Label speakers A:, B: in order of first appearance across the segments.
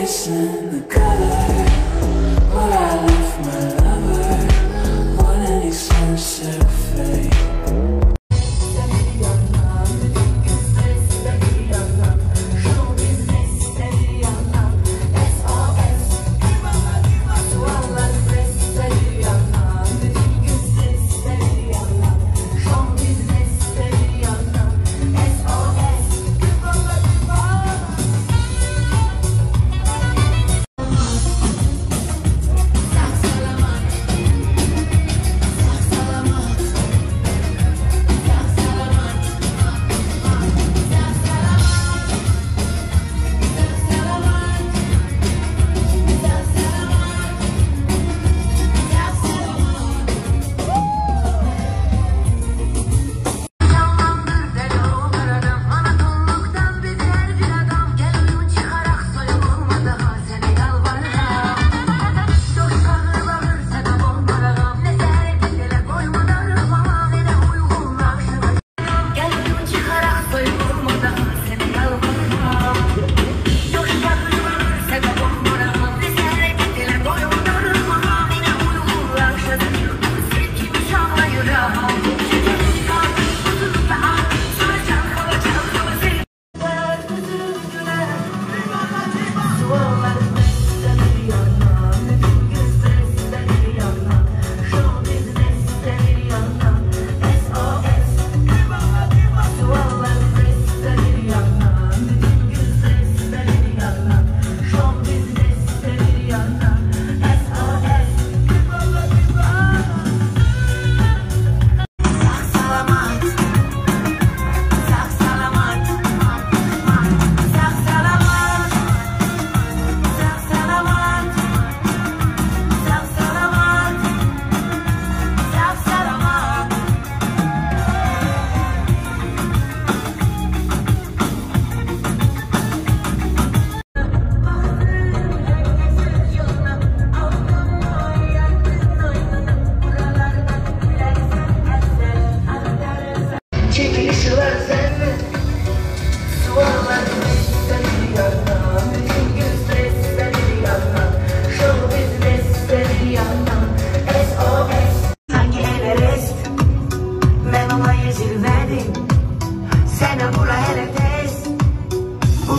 A: listen the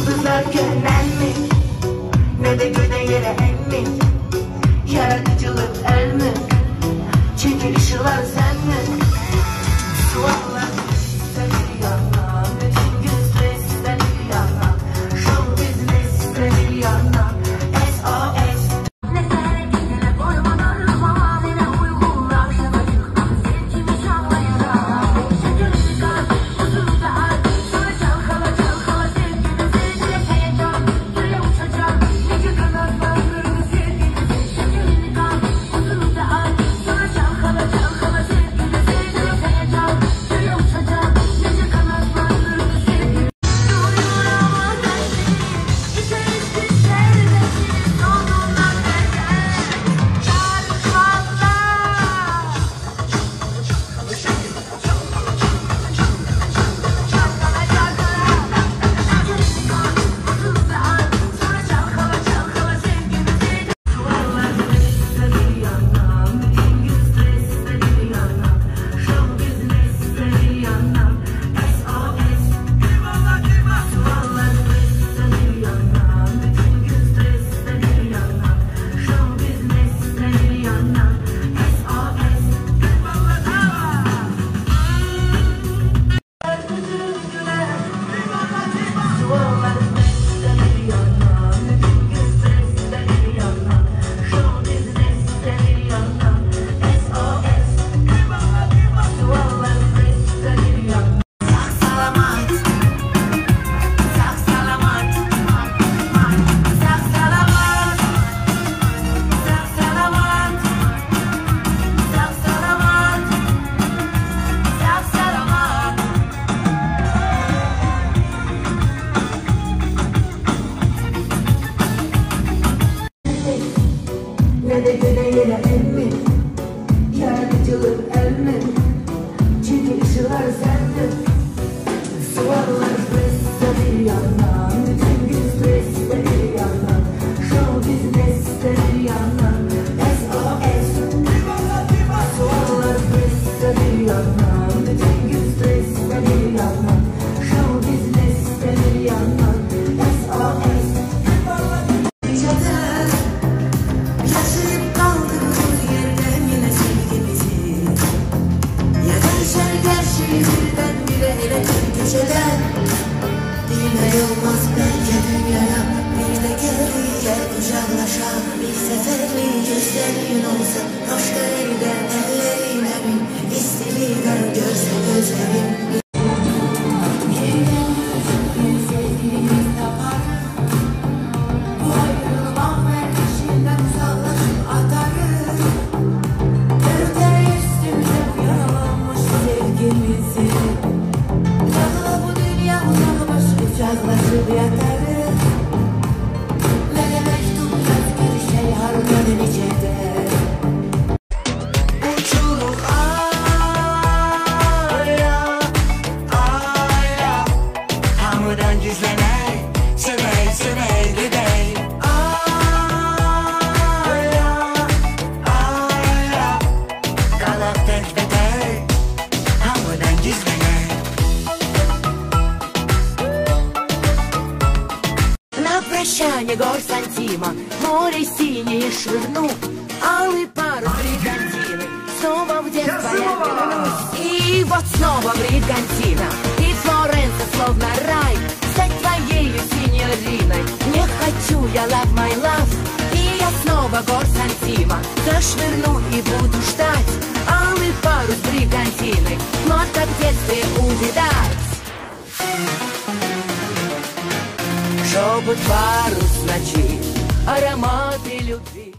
B: Yıldızlar körlenmiş Ne de göne yere enmiş Yaratıcılık el mi? Çekil ışılar sen mi? Seferin gözler gün
A: olsa прощание горсантима Море синее швырну Алый парус бригантины. Снова в детство я вернусь. И вот снова бригантина. И Флоренция словно рай Стать твоей синьориной Не хочу я love my love. И я снова горсантима Зашвырну и буду ждать. Алый парус бригантины. Вот как в детстве увидать. Шепот парус ночи, ароматы любви.